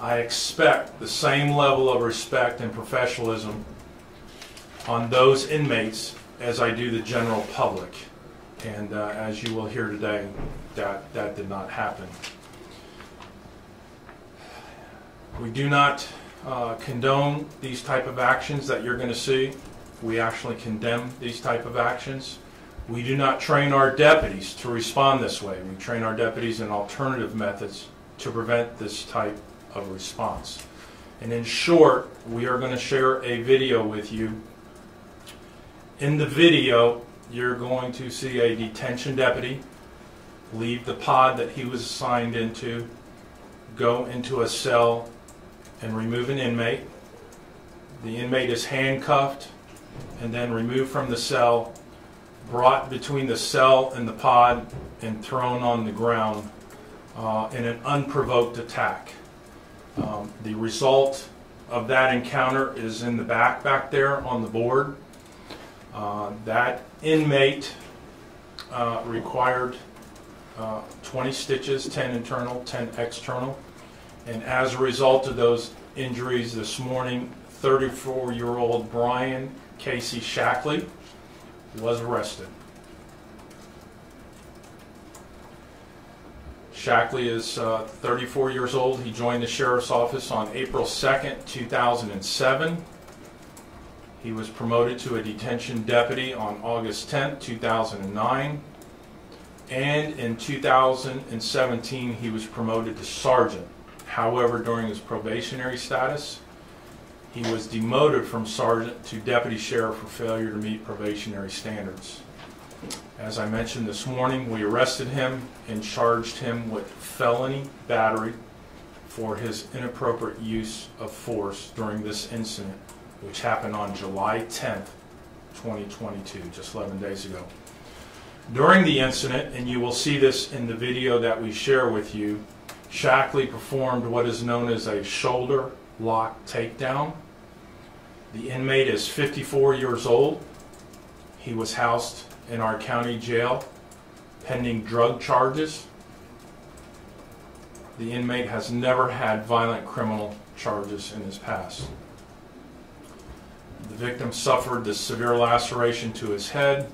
I expect the same level of respect and professionalism on those inmates as I do the general public. And uh, as you will hear today, that, that did not happen. We do not uh, condone these type of actions that you're going to see. We actually condemn these type of actions. We do not train our deputies to respond this way. We train our deputies in alternative methods to prevent this type of response. And in short, we are going to share a video with you. In the video, you're going to see a detention deputy leave the pod that he was assigned into, go into a cell and remove an inmate. The inmate is handcuffed and then removed from the cell, brought between the cell and the pod, and thrown on the ground uh, in an unprovoked attack. Um, the result of that encounter is in the back back there on the board. Uh, that inmate uh, required uh, 20 stitches, 10 internal, 10 external. And as a result of those injuries this morning, 34-year-old Brian Casey Shackley was arrested. Shackley is uh, 34 years old. He joined the sheriff's office on April 2nd, 2007. He was promoted to a detention deputy on August 10th, 2009. And in 2017, he was promoted to sergeant. However, during his probationary status, he was demoted from sergeant to deputy sheriff for failure to meet probationary standards. As I mentioned this morning, we arrested him and charged him with felony battery for his inappropriate use of force during this incident, which happened on July 10th, 2022, just 11 days ago. During the incident, and you will see this in the video that we share with you, Shackley performed what is known as a shoulder lock takedown. The inmate is 54 years old. He was housed in our county jail pending drug charges. The inmate has never had violent criminal charges in his past. The victim suffered the severe laceration to his head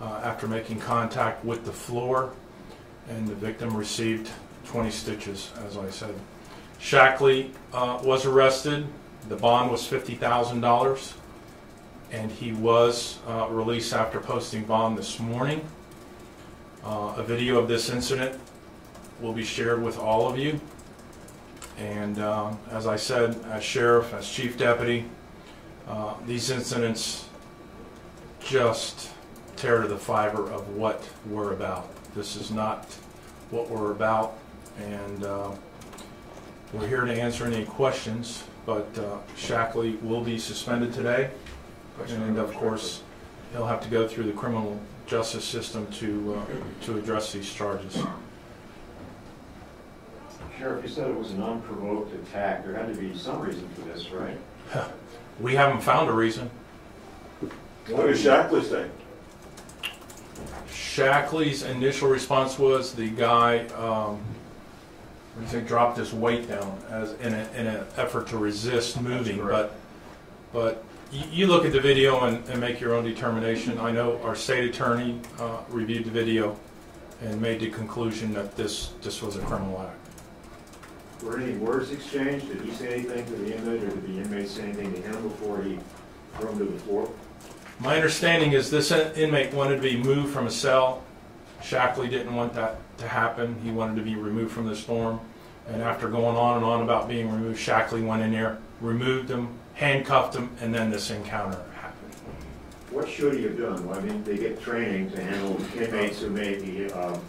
uh, after making contact with the floor, and the victim received 20 stitches, as I said. Shackley uh, was arrested. The bond was $50,000, and he was uh, released after posting bond this morning. Uh, a video of this incident will be shared with all of you. And um, as I said, as sheriff, as chief deputy, uh, these incidents just tear to the fiber of what we're about. This is not what we're about, and uh, we're here to answer any questions, but uh, Shackley will be suspended today, and of course, he'll have to go through the criminal justice system to, uh, to address these charges. Sheriff, you said it was an unprovoked attack. There had to be some reason for this, right? We haven't found a reason. What did Shackley say? Shackley's initial response was the guy, um, I think, dropped his weight down as in, a, in an effort to resist moving. But, but you, look at the video and, and make your own determination. I know our state attorney uh, reviewed the video and made the conclusion that this this was a criminal act. Were any words exchanged? Did he say anything to the inmate, or did the inmate say anything to him before he threw him to the floor? My understanding is this inmate wanted to be moved from a cell. Shackley didn't want that to happen. He wanted to be removed from the storm. And after going on and on about being removed, Shackley went in there, removed him, handcuffed him, and then this encounter happened. What should he have done? Well, I mean, they get training to handle inmates who may be um,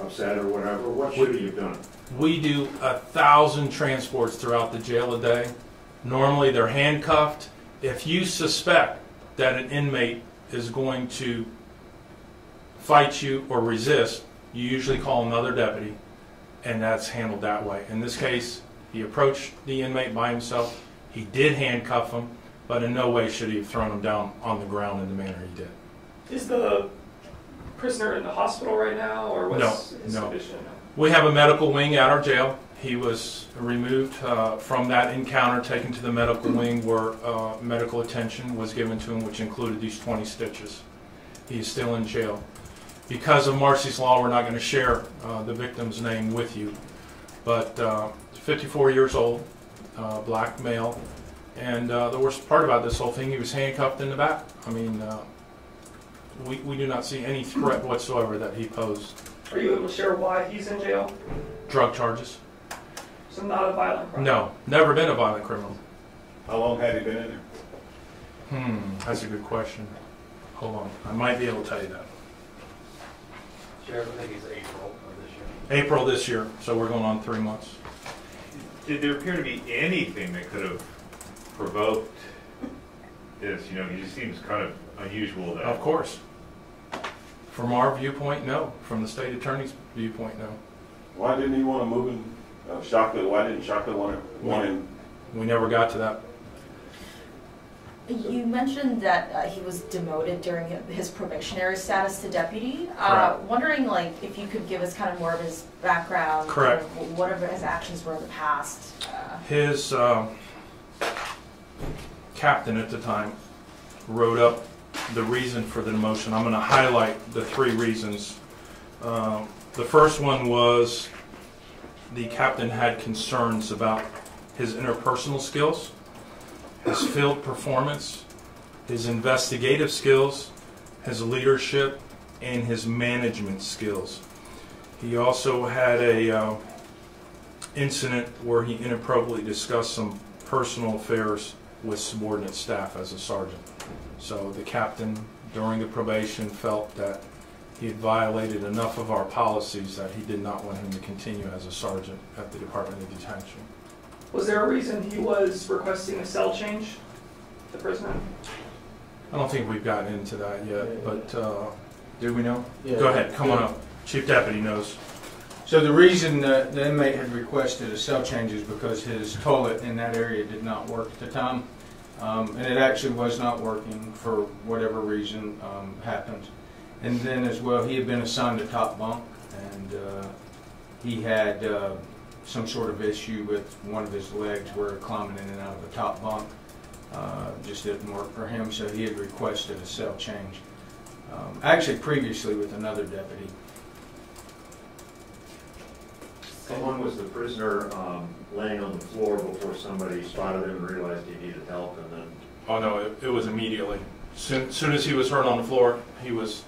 upset or whatever. What should he have done? We do a thousand transports throughout the jail a day. Normally, they're handcuffed. If you suspect that an inmate is going to fight you or resist, you usually call another deputy, and that's handled that way. In this case, he approached the inmate by himself. He did handcuff him, but in no way should he have thrown him down on the ground in the manner he did. Is the prisoner in the hospital right now, or what's No, his no. condition? We have a medical wing at our jail. He was removed uh, from that encounter, taken to the medical wing where uh, medical attention was given to him, which included these 20 stitches. He is still in jail. Because of Marsy's Law, we're not going to share uh, the victim's name with you. But uh, 54 years old, uh, black male, and uh, the worst part about this whole thing, he was handcuffed in the back. I mean, uh, we, we do not see any threat whatsoever that he posed. Are you able to share why he's in jail? Drug charges? So not a violent crime. No, never been a violent criminal. How long had he been in there? Hmm, that's a good question. Hold on, I might be able to tell you that. Sheriff, I think it's April of this year. April this year, so we're going on three months. Did there appear to be anything that could have provoked this? You know, he just seems kind of unusual that. Of course. From our viewpoint, no. From the state attorney's viewpoint, no. Why didn't he want to move in uh, Shockley? Why didn't Shockley want to, want in? We never got to that. You mentioned that uh, he was demoted during his probationary status to deputy. Uh, wondering, like, if you could give us kind of more of his background, Correct. kind of whatever his actions were in the past. Uh, His um, captain at the time wrote up the reason for the demotion. I'm going to highlight the three reasons. Um, The first one was the captain had concerns about his interpersonal skills, his field performance, his investigative skills, his leadership, and his management skills. He also had a uh, incident where he inappropriately discussed some personal affairs with subordinate staff as a sergeant. So the captain, during the probation, felt that he had violated enough of our policies that he did not want him to continue as a sergeant at the Department of Detention. Was there a reason he was requesting a cell change? The prisoner? I don't think we've gotten into that yet, but, uh, do we know? Yeah. Go ahead, come on up. Chief Deputy knows. So the reason that the inmate had requested a cell change is because his toilet in that area did not work at the time. Um, and it actually was not working for whatever reason um, happened. And then as well, he had been assigned a top bunk and uh, he had uh, some sort of issue with one of his legs where climbing in and out of the top bunk uh, just didn't work for him, so he had requested a cell change. Um, actually, previously with another deputy. How long was the prisoner um, laying on the floor before somebody spotted him and realized he needed help and then? Oh, no, it, it was immediately. Soon, soon as he was heard on the floor, he was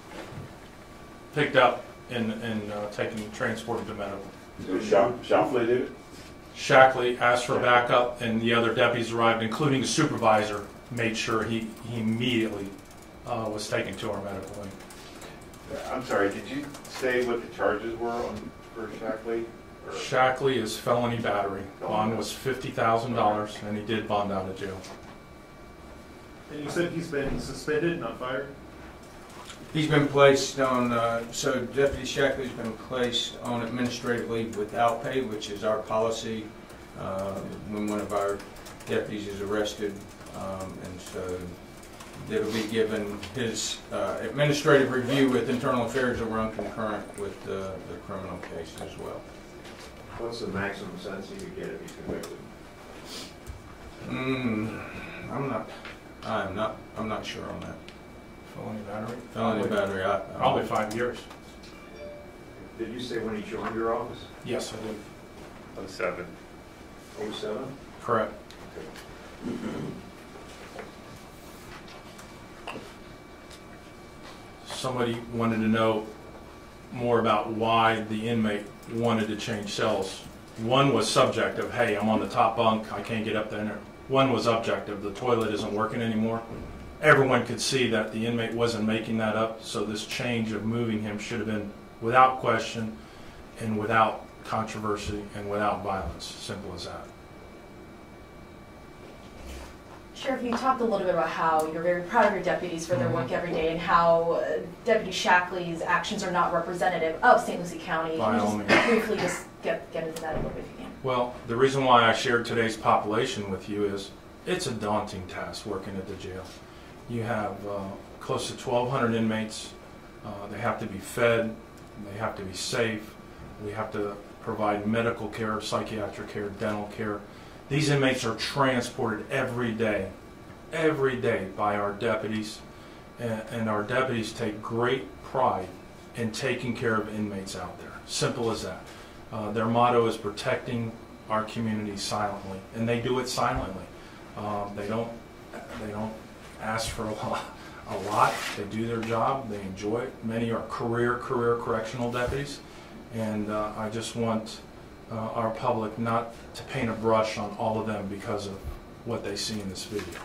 picked up and, and uh, taken, transported to medical. So Shock- Shockley did it? Shackley asked for backup, and the other deputies arrived, including the supervisor, made sure he, he immediately uh, was taken to our medical wing. I'm sorry, did you say what the charges were on, for Shackley? Or- Shackley is felony battery. Bond was fifty thousand dollars, and he did bond out of jail. And you said he's been suspended, not fired? He's been placed on, uh, so Deputy Shackley's been placed on administrative leave without pay, which is our policy uh, when one of our deputies is arrested. Um, And so it'll be given, his uh, administrative review with internal affairs will run concurrent with the the criminal case as well. What's the maximum sentence he could get if he's convicted? Hmm, I'm not, I'm not, I'm not sure on that. Felony battery? Felony battery, I. Probably five years. Did you say when he joined your office? Yes, I did. Oh, seven. Oh seven? Correct. Somebody wanted to know more about why the inmate wanted to change cells. One was subjective, hey, I'm on the top bunk, I can't get up there. One was objective, the toilet isn't working anymore. Everyone could see that the inmate wasn't making that up, so this change of moving him should have been without question and without controversy and without violence, simple as that. Sheriff, you talked a little bit about how you're very proud of your deputies for their work every day and how uh, Deputy Shackley's actions are not representative of St. Lucie County. By all just means. briefly just get, get into that a little bit if you can? Well, the reason why I shared today's population with you is it's a daunting task working at the jail. You have uh, close to 1,200 inmates. Uh, they have to be fed. They have to be safe. We have to provide medical care, psychiatric care, dental care. These inmates are transported every day, every day by our deputies, and, and our deputies take great pride in taking care of inmates out there. Simple as that. Uh, their motto is protecting our community silently, and they do it silently. Um, they don't they don't ask for a lot, a lot. They do their job. They enjoy it. Many are career career correctional deputies, and uh, I just want uh, our public not to paint a brush on all of them because of what they see in this video.